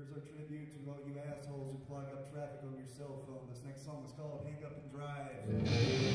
Here's our tribute to all you assholes who clog up traffic on your cell phone. This next song is called Hang Up and Drive.